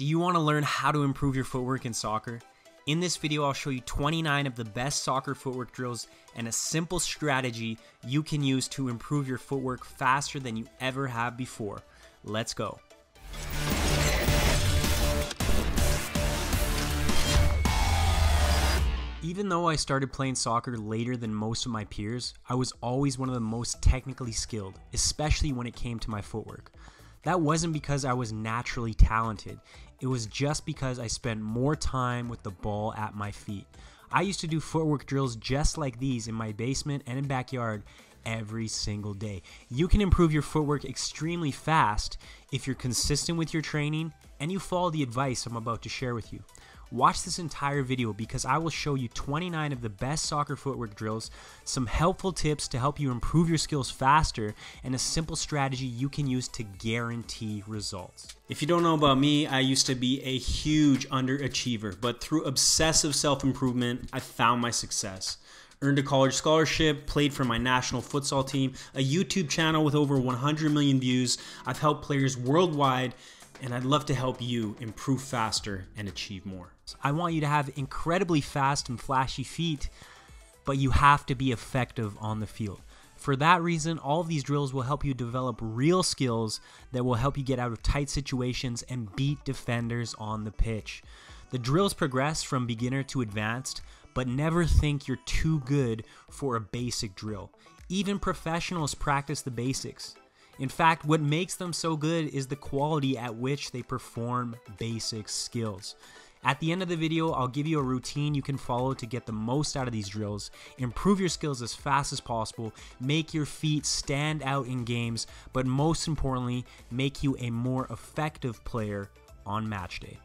Do you want to learn how to improve your footwork in soccer? In this video, I'll show you 29 of the best soccer footwork drills and a simple strategy you can use to improve your footwork faster than you ever have before. Let's go. Even though I started playing soccer later than most of my peers, I was always one of the most technically skilled, especially when it came to my footwork. That wasn't because I was naturally talented, it was just because I spent more time with the ball at my feet. I used to do footwork drills just like these in my basement and in backyard every single day. You can improve your footwork extremely fast if you're consistent with your training and you follow the advice I'm about to share with you. Watch this entire video because I will show you 29 of the best soccer footwork drills, some helpful tips to help you improve your skills faster, and a simple strategy you can use to guarantee results. If you don't know about me, I used to be a huge underachiever, but through obsessive self improvement, I found my success earned a college scholarship, played for my national futsal team, a YouTube channel with over 100 million views. I've helped players worldwide and I'd love to help you improve faster and achieve more. I want you to have incredibly fast and flashy feet, but you have to be effective on the field. For that reason, all of these drills will help you develop real skills that will help you get out of tight situations and beat defenders on the pitch. The drills progress from beginner to advanced, but never think you're too good for a basic drill. Even professionals practice the basics. In fact, what makes them so good is the quality at which they perform basic skills. At the end of the video, I'll give you a routine you can follow to get the most out of these drills, improve your skills as fast as possible, make your feet stand out in games, but most importantly, make you a more effective player on match day.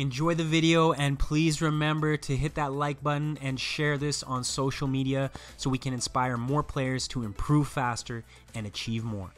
Enjoy the video and please remember to hit that like button and share this on social media so we can inspire more players to improve faster and achieve more.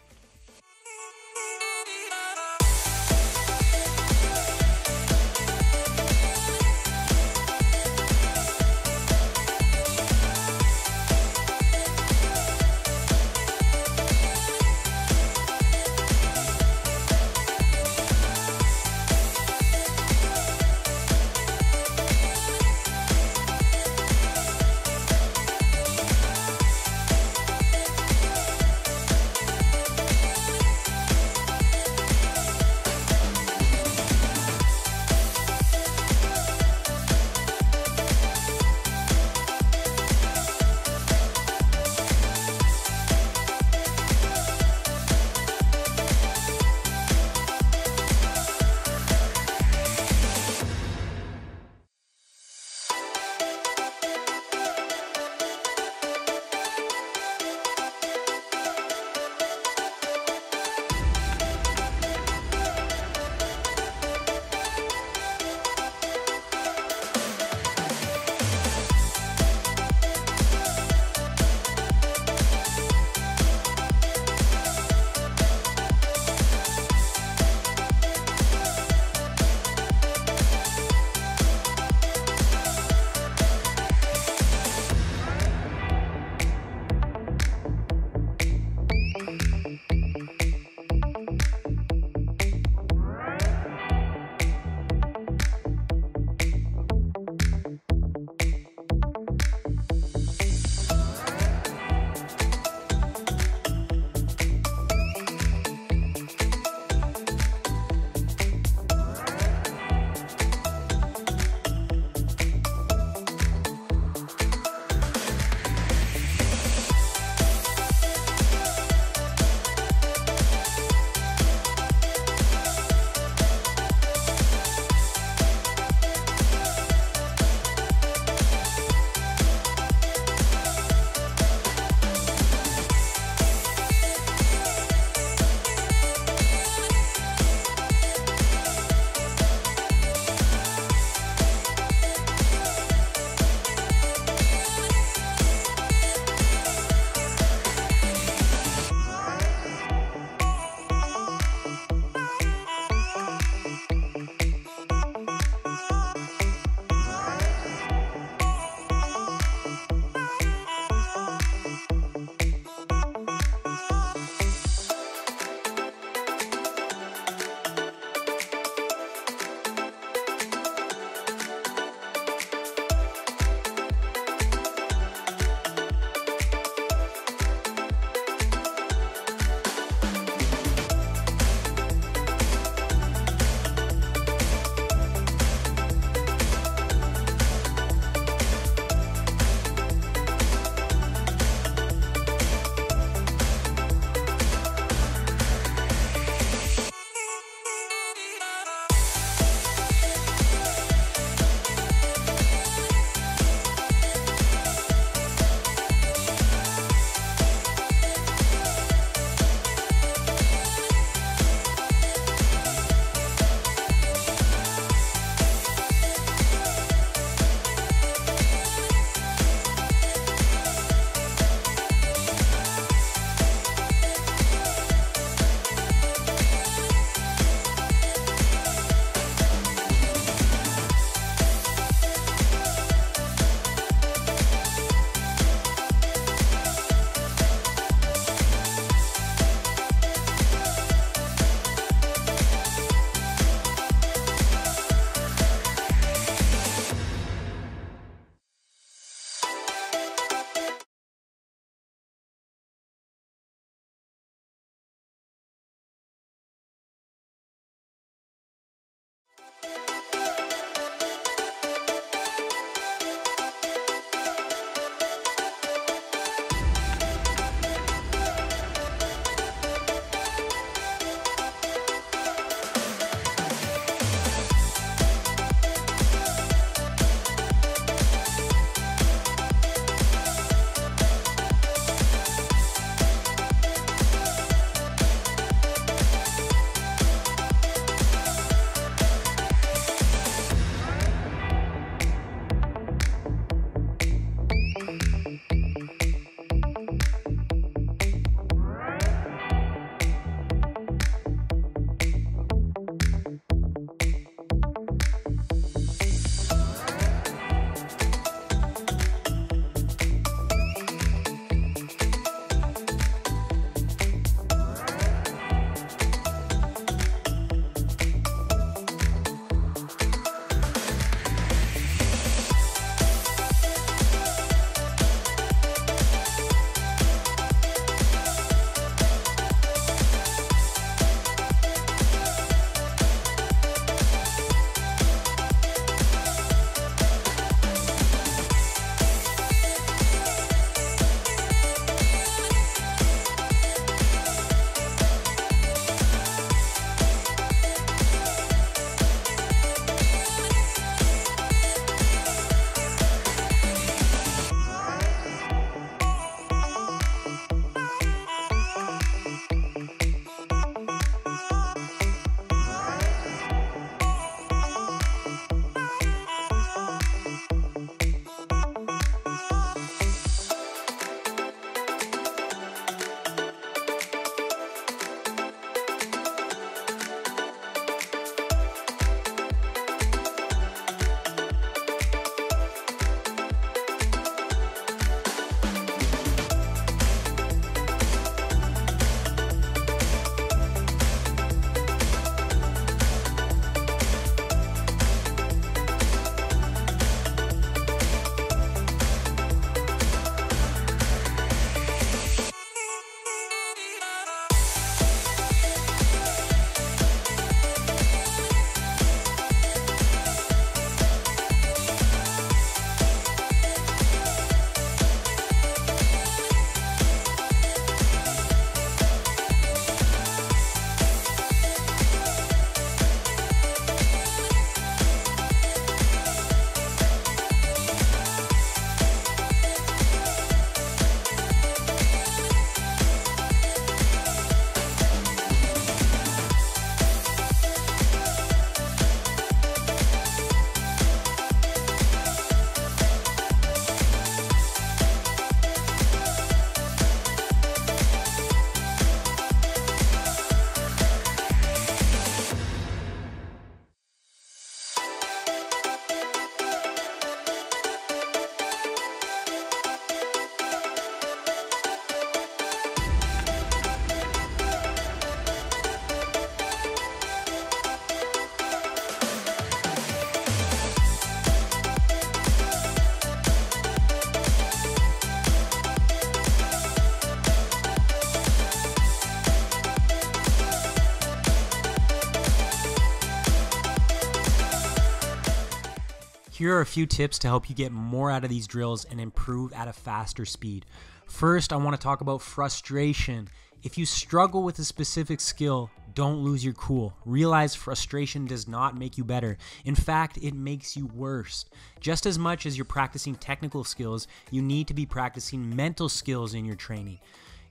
Here are a few tips to help you get more out of these drills and improve at a faster speed. First, I want to talk about frustration. If you struggle with a specific skill, don't lose your cool. Realize frustration does not make you better. In fact, it makes you worse. Just as much as you're practicing technical skills, you need to be practicing mental skills in your training.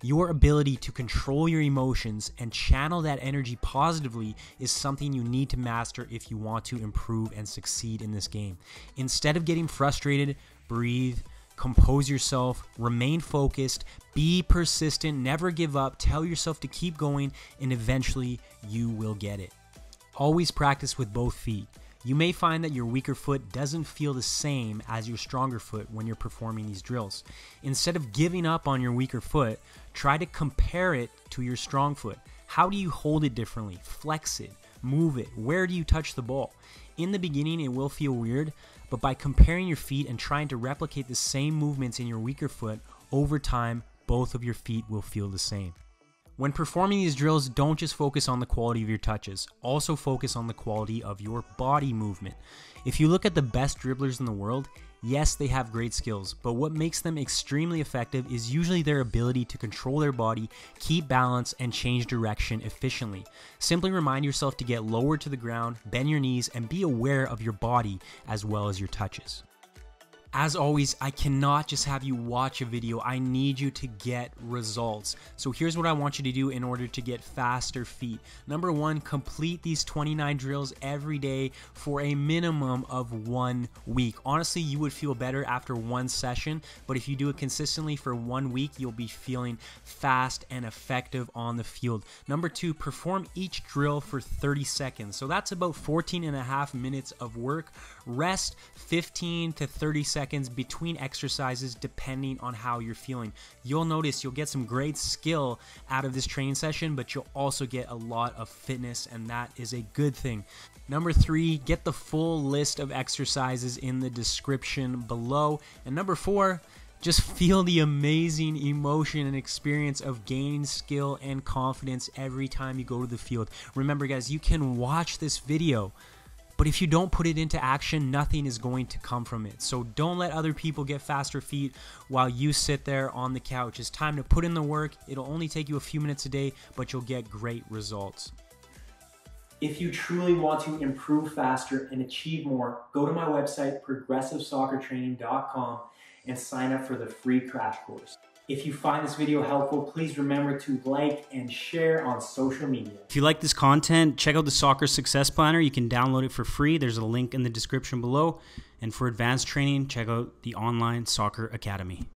Your ability to control your emotions and channel that energy positively is something you need to master if you want to improve and succeed in this game. Instead of getting frustrated, breathe, compose yourself, remain focused, be persistent, never give up, tell yourself to keep going, and eventually you will get it. Always practice with both feet. You may find that your weaker foot doesn't feel the same as your stronger foot when you're performing these drills. Instead of giving up on your weaker foot, try to compare it to your strong foot. How do you hold it differently? Flex it, move it. Where do you touch the ball? In the beginning, it will feel weird, but by comparing your feet and trying to replicate the same movements in your weaker foot, over time, both of your feet will feel the same. When performing these drills, don't just focus on the quality of your touches, also focus on the quality of your body movement. If you look at the best dribblers in the world, yes, they have great skills, but what makes them extremely effective is usually their ability to control their body, keep balance, and change direction efficiently. Simply remind yourself to get lower to the ground, bend your knees, and be aware of your body as well as your touches. As always, I cannot just have you watch a video. I need you to get results. So here's what I want you to do in order to get faster feet. Number one, complete these 29 drills every day for a minimum of one week. Honestly, you would feel better after one session, but if you do it consistently for one week, you'll be feeling fast and effective on the field. Number two, perform each drill for 30 seconds. So that's about 14 and a half minutes of work. Rest 15 to 30 seconds between exercises depending on how you're feeling. You'll notice you'll get some great skill out of this training session, but you'll also get a lot of fitness, and that is a good thing. Number three, get the full list of exercises in the description below. And number four, just feel the amazing emotion and experience of gaining skill and confidence every time you go to the field. Remember, guys, you can watch this video but if you don't put it into action, nothing is going to come from it. So don't let other people get faster feet while you sit there on the couch. It's time to put in the work. It'll only take you a few minutes a day, but you'll get great results. If you truly want to improve faster and achieve more, go to my website, progressivesoccertraining.com, and sign up for the free crash course. If you find this video helpful, please remember to like and share on social media. If you like this content, check out the Soccer Success Planner. You can download it for free. There's a link in the description below. And for advanced training, check out the Online Soccer Academy.